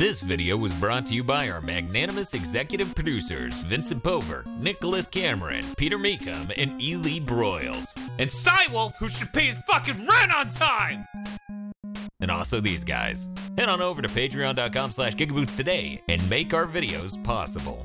This video was brought to you by our magnanimous executive producers, Vincent Pover, Nicholas Cameron, Peter Meekum, and Ely Broyles. And Cywolf, who should pay his fucking rent on time! And also these guys. Head on over to patreon.com slash gigaboots today and make our videos possible.